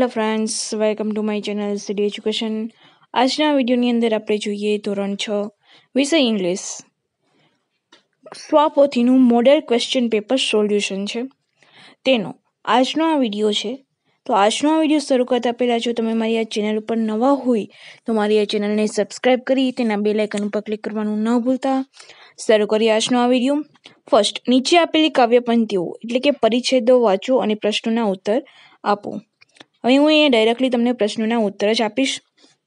Hello friends welcome to my channel CD education આજના વિડીયોની અંદર આપણે જોઈએ ધોરણ છ, વિષય ઇંગ્લિશ. સ્વાપોથીનું મોડેલ ક્વેશ્ચન પેપર સોલ્યુશન છે. તેનો આજનો આ વીડિયો છે. તો આજનો આ વીડિયો શરૂ કરતાં પહેલાં જો તમે મારી આ ચેનલ ઉપર નવા હોય, તો મારી આ ચેનલને સબસ્ક્રાઈબ કરી, તેના બે લાઇકન ઉપર ક્લિક કરવાનું ન ભૂલતા. શરૂ કરીએ આજનો આ વીડિયો. ફર્સ્ટ નીચે આપેલી કાવ્યપંક્તિઓ, એટલે કે પરિચ્છેદો, વાંચો અને પ્રશ્નોના ઉત્તર આપો. હવે હું અહીંયા ડાયરેક્ટલી તમને પ્રશ્નોના ઉત્તર જ આપીશ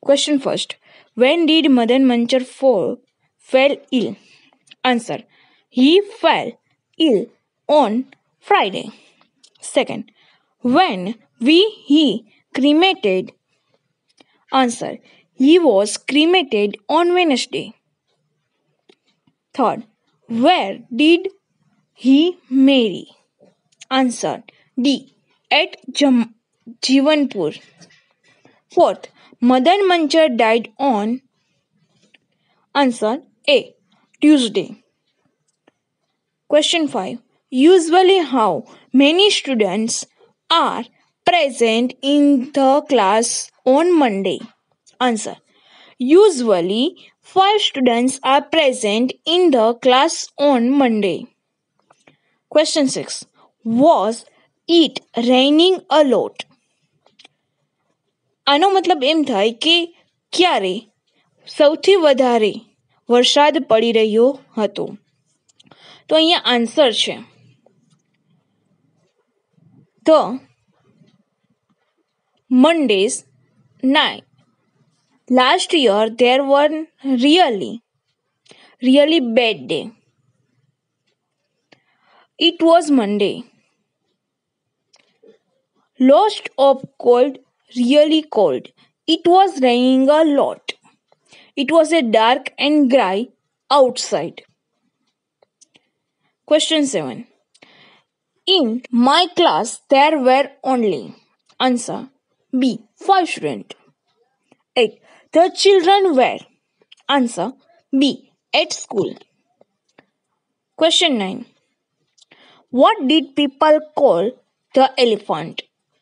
question first when did Madan Manchar for fell ill answer he fell ill on Friday second when we he cremated answer he was cremated on Wednesday third where did he marry answer D at જમ Jivanpur. Fourth, Madan Manchar died on answer A. Tuesday. Question 5. Usually, how many students are present in the class on Monday? Answer. Usually, 5 students are present in the class on Monday. Question 6. Was it raining a lot? આનો મતલબ એમ થાય કે ક્યારે સૌથી વધારે વરસાદ પડી રહ્યો હતો તો અહીંયા આન્સર છે the Monday's night last year there were really really bad day. It was Monday. Lost of cold, really cold. It was raining a lot. It was a dark and gray outside. Question 7. In my class, there were only answer B. 5 students. 8. The children were answer B. At school. Question 9. What did people call the elephant?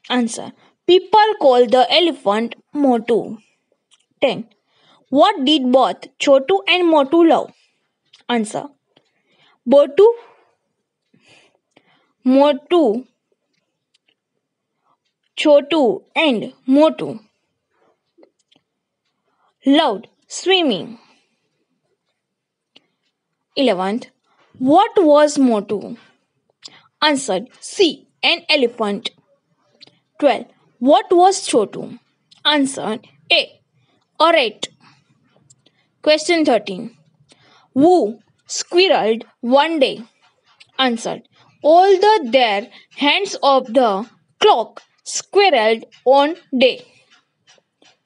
Answer. People call the elephant Motu. 10. What did both Chotu and Motu love? Answer. Botu, Motu, Chotu and Motu loved swimming. 11th. What was Motu? Answered C. An elephant. 12. What was Chotu? Answered A. A rat. Question 13. Who squirreled one day? Answered. All the their hands of the clock squirreled on day.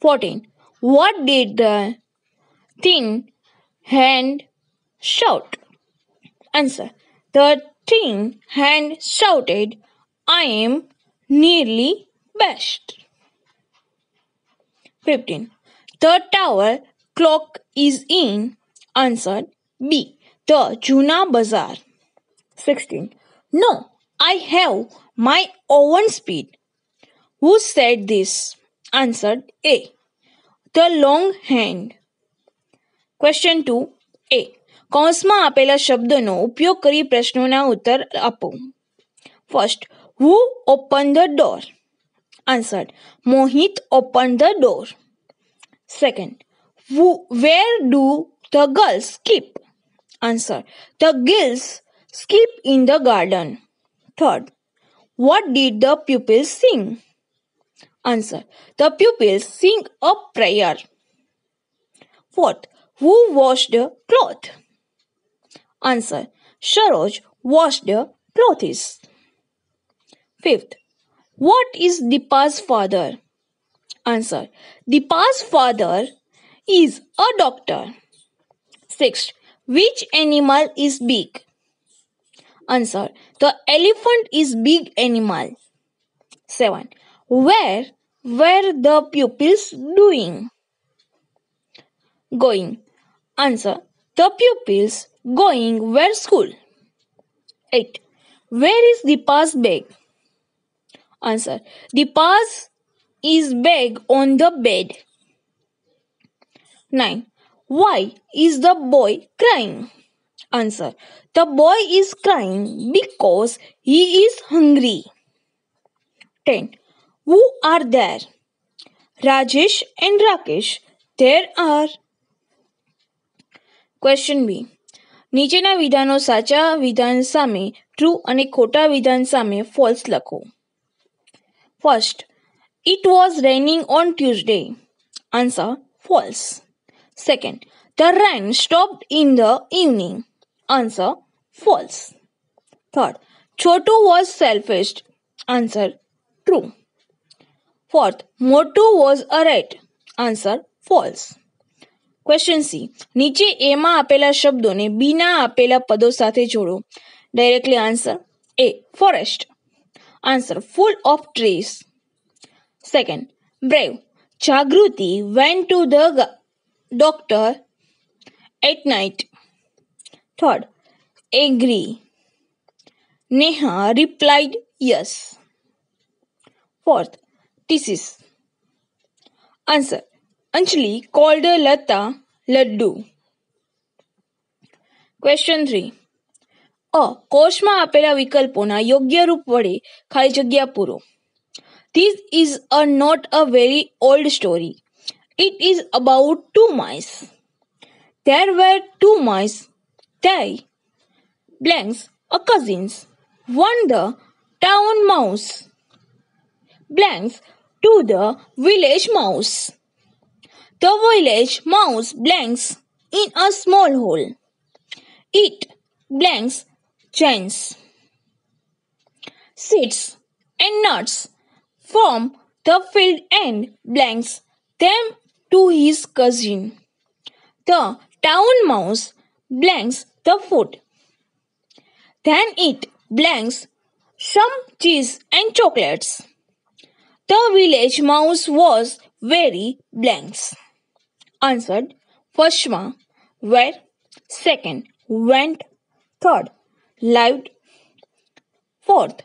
14. What did the thin hand shout? Answer. The thin hand shouted, I am nearly best. 15. The tower clock is in. Answered B. The Juna Bazaar. 16. No, I have my own speed. Who said this? Answered A. The long hand. Question two એ કૌંસમાં આપેલા શબ્દનો ઉપયોગ કરી પ્રશ્નોના ઉત્તર આપો first who open the door answered. Mohit opened the door. Second, where do the girls skip? Answer, the girls skip in the garden. Third, what did the pupils sing? Answer, the pupils sing a prayer. Fourth, who washed the cloth? Answer, Sharoj washed the clothes. Fifth, what is Dipa's father? Answer. Dipa's father is a doctor. Sixth. Which animal is big? Answer. The elephant is big animal. Seven. Where were the pupils doing? Going. Answer. The pupils going where school. 8. Where is Dipa's bag? Answer. Dipa's is bag on the bed? 9. Why is the boy crying? Answer. The boy is crying because he is hungry. 10. Who are there? Rajesh and Rakesh. There are. Question બી નીચેના વિધાનો સાચા વિધાન સામે true અને ખોટા વિધાન સામે false લખો first it was raining on Tuesday answer false second the rain stopped in the evening answer false third Chhotu was સેલ્ફિસ્ડ answer true fourth મોટુ was a rat answer false question C નીચે એમાં આપેલા શબ્દોને બીના આપેલા પદો સાથે જોડો directly answer A forest Answer full of trees. Second, brave. Chagruti went to the doctor at night. Third, angry. Neha replied yes. Fourth, thesis. Answer. Anjali called Lata Laddu. Question 3. અ કોષમાં આપેલા વિકલ્પોના યોગ્ય રૂપ વડે ખાલી જગ્યા પૂરો this is a not a very old story it is about two mice there were two mice they blanks a cousins one the town mouse blanks to the village mouse The village mouse blanks in a small hole. It blanks chance. Seeds and nuts from the field and blanks them to his cousin. The town mouse blanks the food. Then it blanks some cheese and chocolates. The village mouse was very blanks answered first one where second went third lived fourth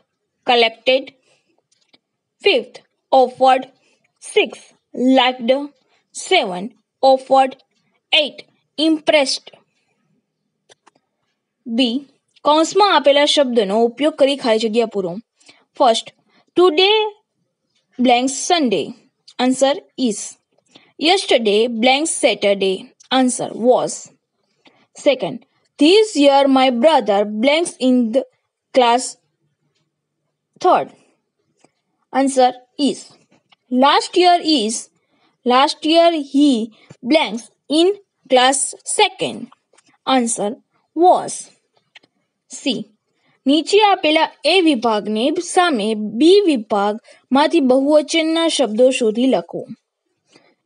collected fifth offered sixth liked seven offered eight impressed B કૌંસમાં આપેલા શબ્દનો ઉપયોગ કરી ખાલી જગ્યા પૂરો first today blank Sunday answer is Yesterday blank Saturday. Answer was. Second, this year my brother blanks in the class. Third, answer is. Last year is. Last year he blanks in class second. Answer was. C. નીચે આપેલા એ વિભાગને સામે બી વિભાગમાંથી બહુવચનના શબ્દો શોધી લખો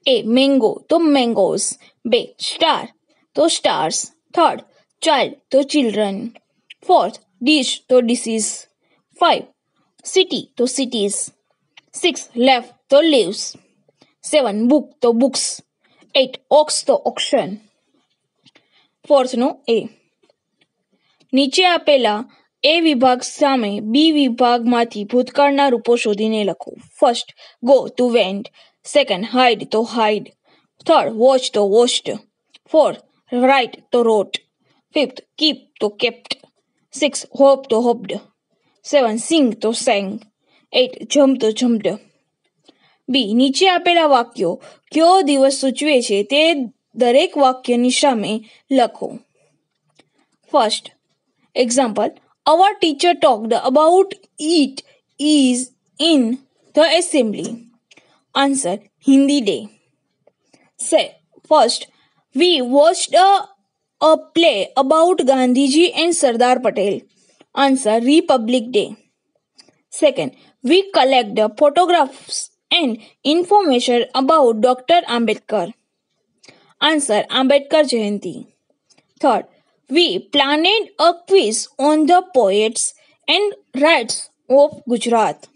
A. Mango તો mangoes. B. Star તો stars. Third. Child તો children. Fourth. Dish તો dishes. Five. City તો cities. Six. Left તો leaves. Seven. Book તો books. Eight. Ox તો auction. ફોર્થનો એ નીચે આપેલા એ વિભાગ સામે બી વિભાગમાંથી ભૂતકાળના રૂપો શોધીને લખો first go to went Second, hide to hide. Third, watch to watched. Fourth, write to wrote. Fifth, keep to kept. Six, hope to hoped. Seven, sing to sang. Eight, jump to jumped. બી નીચે આપેલા વાક્યો કયો દિવસ સૂચવે છે તે દરેક વાક્યની સામે લખો first example our teacher talked about it is in the assembly Answer Hindi Day. Say, first, we watched a, a play about Gandhiji and Sardar Patel. Answer Republic Day. Second, we collect the photographs and information about Dr. Ambedkar. Answer Ambedkar Jayanti. Third, we planned a quiz on the poets and rights of Gujarat.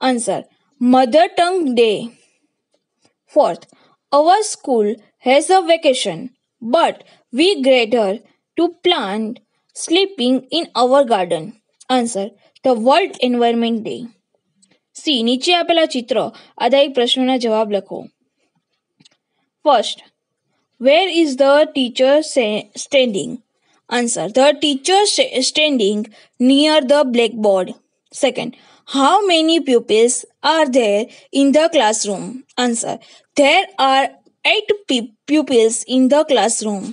Answer Mother Tongue Day. Fourth, our school has a vacation, but we gather to plant sleeping in our garden. Answer, the World Environment Day. C નીચે આપેલા ચિત્ર આધારિત પ્રશ્નોના જવાબ લખો first where is the teacher standing answer the teacher standing near the blackboard second how many pupils are there in the classroom answer there are eight pupils in the classroom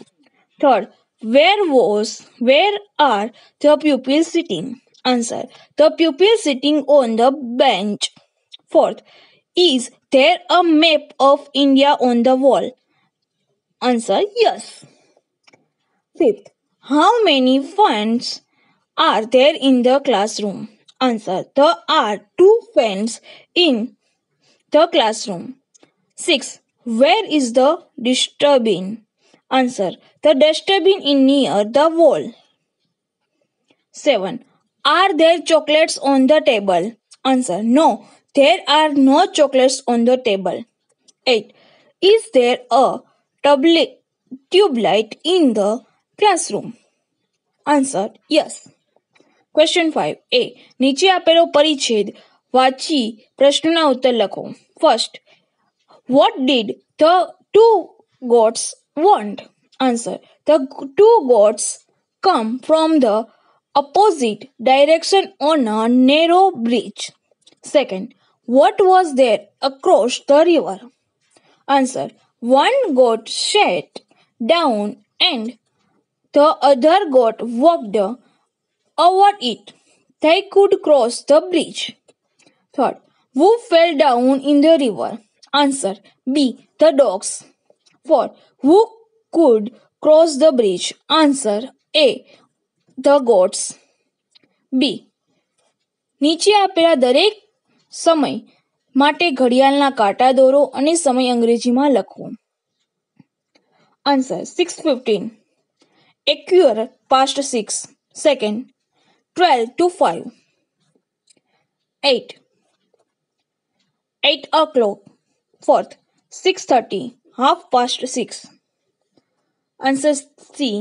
third where was where are the pupils sitting? Answer the pupils sitting on the bench. Fourth is there a map of india on the wall? Answer yes. Fifth how many fans are there in the classroom? Answer there are two fans in the classroom. Six where is the dustbin answer the dustbin is near the wall 7 are there chocolates on the table answer no there are no chocolates on the table 8 is there a tube light in the classroom answer yes question five એ નીચે આપેલો પરિચ્છેદ વાંચી પ્રશ્નના ઉત્તર લખો first what did the two gods want. Answer The two goats come from the opposite direction on a narrow bridge. Second, what was there across the river? Answer One goat sat down and the other goat walked over it. They could cross the bridge. Third, who fell down in the river? Answer B. The dogs. Four, who could cross the bridge? Answer A. The goats. B. નીચે આપેલા દરેક સમય માટે ઘડિયાળના કાંટા દોરો અને સમય અંગ્રેજીમાં લખો answer six fifteen a quarter past six second twelve to five eight eight o'clock fourth six thirty half past six answer C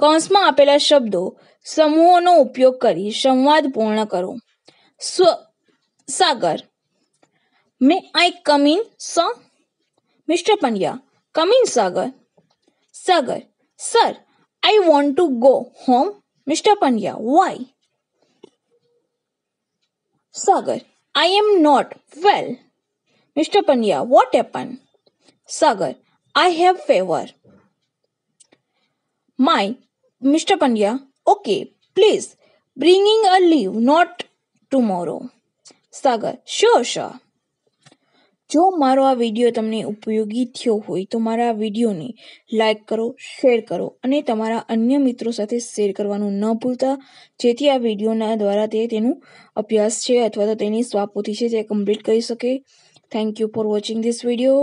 કૌંસમાં આપેલા શબ્દો સમૂહોનો ઉપયોગ કરી સંવાદ પૂર્ણ કરો સ્વ Sagar may I come in સ mister Pandya come in Sagar Sagar sir I want to go home mister Pandya why Sagar I am not well mister Pandya what happen Sagar I have fever my Mr. Pandya, okay, please, bringing a leave, not tomorrow. Sagar sure sure જો મારો આ video તમને ઉપયોગી થયો હોય તો મારા વિડીયોને લાઈક કરો શેર કરો અને તમારા અન્ય મિત્રો સાથે શેર કરવાનું ન ભૂલતા જેથી આ વિડીયોના દ્વારા તે તેનું અભ્યાસ છે અથવા તો તેની સ્વાપોથી છે તે કમ્પ્લીટ કરી શકે thank you for watching this video